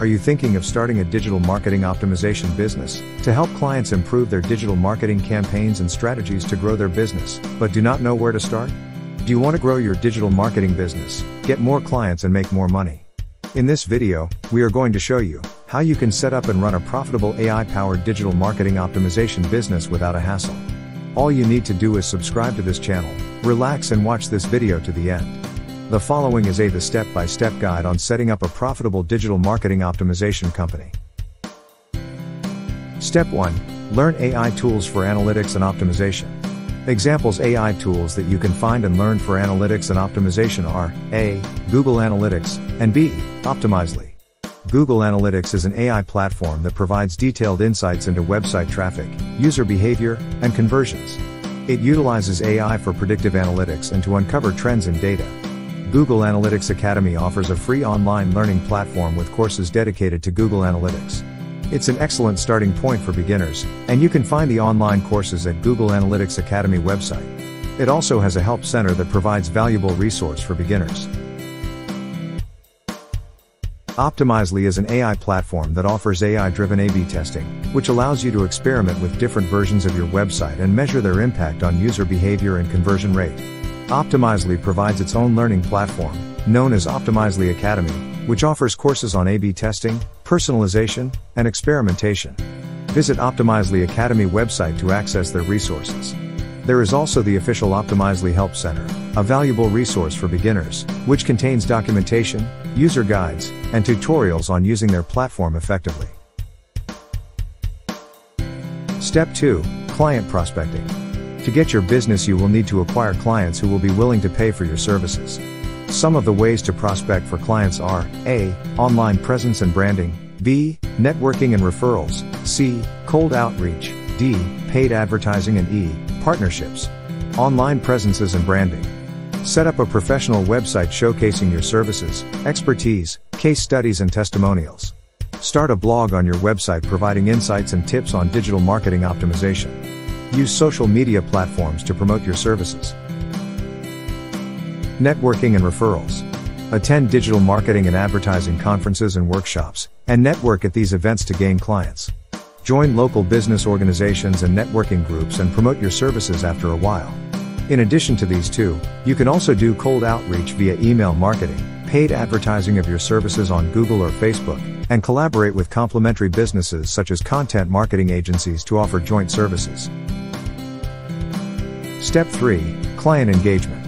Are you thinking of starting a digital marketing optimization business to help clients improve their digital marketing campaigns and strategies to grow their business, but do not know where to start? Do you want to grow your digital marketing business, get more clients, and make more money? In this video, we are going to show you how you can set up and run a profitable AI powered digital marketing optimization business without a hassle. All you need to do is subscribe to this channel, relax, and watch this video to the end. The following is a the step-by-step guide on setting up a profitable digital marketing optimization company. Step 1. Learn AI tools for analytics and optimization. Examples AI tools that you can find and learn for analytics and optimization are A. Google Analytics, and B. Optimizely. Google Analytics is an AI platform that provides detailed insights into website traffic, user behavior, and conversions. It utilizes AI for predictive analytics and to uncover trends in data. Google Analytics Academy offers a free online learning platform with courses dedicated to Google Analytics. It's an excellent starting point for beginners, and you can find the online courses at Google Analytics Academy website. It also has a help center that provides valuable resource for beginners. Optimizely is an AI platform that offers AI-driven A-B testing, which allows you to experiment with different versions of your website and measure their impact on user behavior and conversion rate. Optimizely provides its own learning platform, known as Optimizely Academy, which offers courses on A-B testing, personalization, and experimentation. Visit Optimizely Academy website to access their resources. There is also the official Optimizely Help Center, a valuable resource for beginners, which contains documentation, user guides, and tutorials on using their platform effectively. Step 2. Client Prospecting. To get your business, you will need to acquire clients who will be willing to pay for your services. Some of the ways to prospect for clients are A. Online presence and branding, B. Networking and referrals, C. Cold outreach, D. Paid advertising, and E. Partnerships. Online presences and branding. Set up a professional website showcasing your services, expertise, case studies, and testimonials. Start a blog on your website providing insights and tips on digital marketing optimization. Use social media platforms to promote your services. Networking and referrals. Attend digital marketing and advertising conferences and workshops, and network at these events to gain clients. Join local business organizations and networking groups and promote your services after a while. In addition to these two, you can also do cold outreach via email marketing, paid advertising of your services on Google or Facebook, and collaborate with complementary businesses such as content marketing agencies to offer joint services. Step 3 Client Engagement.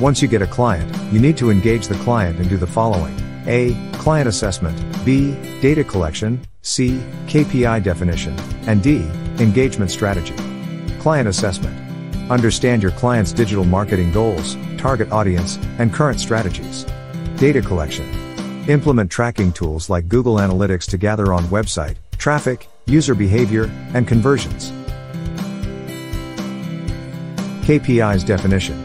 Once you get a client, you need to engage the client and do the following A. Client assessment, B. Data collection, C. KPI definition, and D. Engagement strategy. Client assessment. Understand your client's digital marketing goals, target audience, and current strategies. Data collection. Implement tracking tools like Google Analytics to gather on website, traffic, user behavior, and conversions. KPIs definition.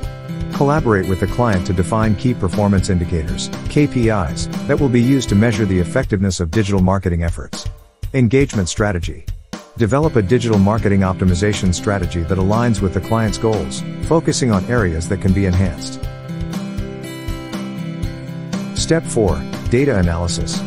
Collaborate with the client to define key performance indicators, KPIs, that will be used to measure the effectiveness of digital marketing efforts. Engagement strategy. Develop a digital marketing optimization strategy that aligns with the client's goals, focusing on areas that can be enhanced. Step 4 Data analysis.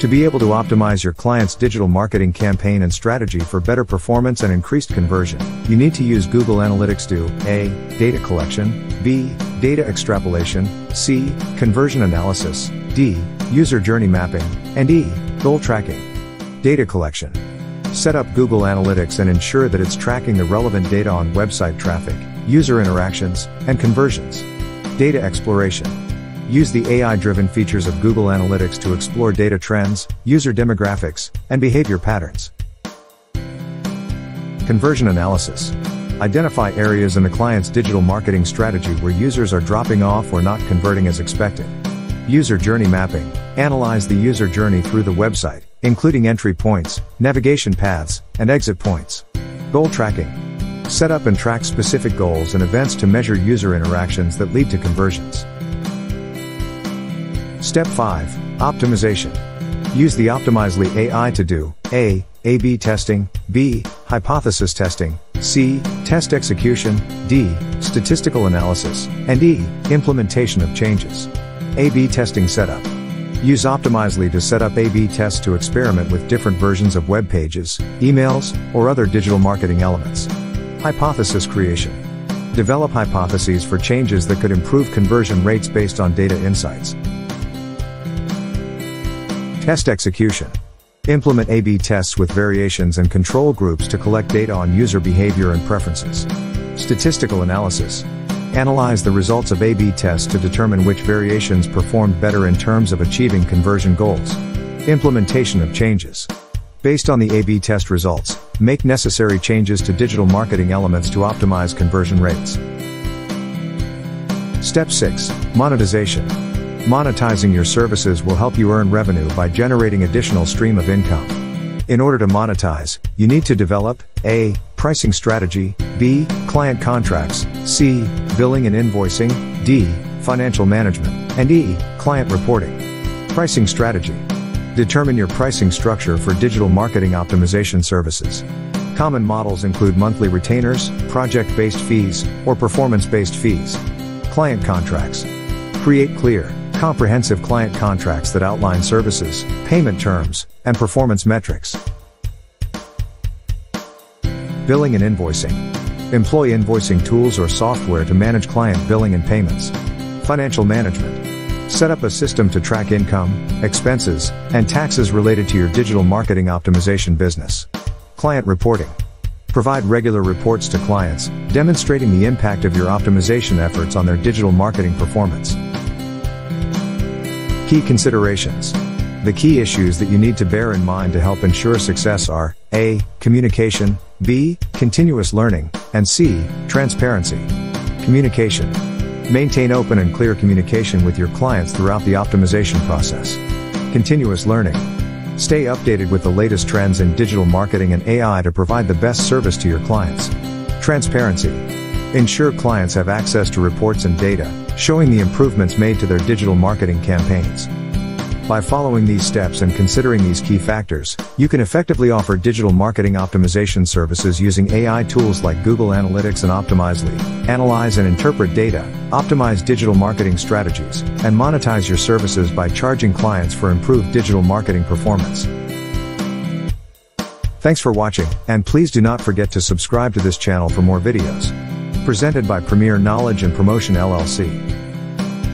To be able to optimize your client's digital marketing campaign and strategy for better performance and increased conversion, you need to use Google Analytics to A. Data collection, B. Data extrapolation, C. Conversion analysis, D. User journey mapping, and E. Goal tracking. Data collection. Set up Google Analytics and ensure that it's tracking the relevant data on website traffic, user interactions, and conversions. Data exploration. Use the AI-driven features of Google Analytics to explore data trends, user demographics, and behavior patterns. Conversion analysis. Identify areas in the client's digital marketing strategy where users are dropping off or not converting as expected. User journey mapping. Analyze the user journey through the website, including entry points, navigation paths, and exit points. Goal tracking. Set up and track specific goals and events to measure user interactions that lead to conversions. Step 5 Optimization. Use the Optimizely AI to do A. A B testing, B. Hypothesis testing, C. Test execution, D. Statistical analysis, and E. Implementation of changes. A B testing setup. Use Optimizely to set up A-B tests to experiment with different versions of web pages, emails, or other digital marketing elements. Hypothesis creation. Develop hypotheses for changes that could improve conversion rates based on data insights. Test execution. Implement A-B tests with variations and control groups to collect data on user behavior and preferences. Statistical analysis. Analyze the results of A-B tests to determine which variations performed better in terms of achieving conversion goals. Implementation of changes. Based on the A-B test results, make necessary changes to digital marketing elements to optimize conversion rates. Step 6. Monetization. Monetizing your services will help you earn revenue by generating additional stream of income. In order to monetize, you need to develop A. Pricing strategy, B. Client contracts, C. Billing and invoicing, D. Financial management, and E. Client reporting. Pricing strategy. Determine your pricing structure for digital marketing optimization services. Common models include monthly retainers, project based fees, or performance based fees. Client contracts. Create clear, comprehensive client contracts that outline services, payment terms, and performance metrics. Billing and invoicing. Employ invoicing tools or software to manage client billing and payments. Financial management. Set up a system to track income, expenses, and taxes related to your digital marketing optimization business. Client reporting. Provide regular reports to clients, demonstrating the impact of your optimization efforts on their digital marketing performance. Key considerations. The key issues that you need to bear in mind to help ensure success are A. Communication, B. Continuous learning, and C. Transparency. Communication. Maintain open and clear communication with your clients throughout the optimization process. Continuous learning. Stay updated with the latest trends in digital marketing and AI to provide the best service to your clients. Transparency. Ensure clients have access to reports and data, showing the improvements made to their digital marketing campaigns. By following these steps and considering these key factors, you can effectively offer digital marketing optimization services using AI tools like Google Analytics and Optimizely, analyze and interpret data, optimize digital marketing strategies, and monetize your services by charging clients for improved digital marketing performance. Thanks for watching, and please do not forget to subscribe to this channel for more videos. Presented by Premier Knowledge and Promotion LLC.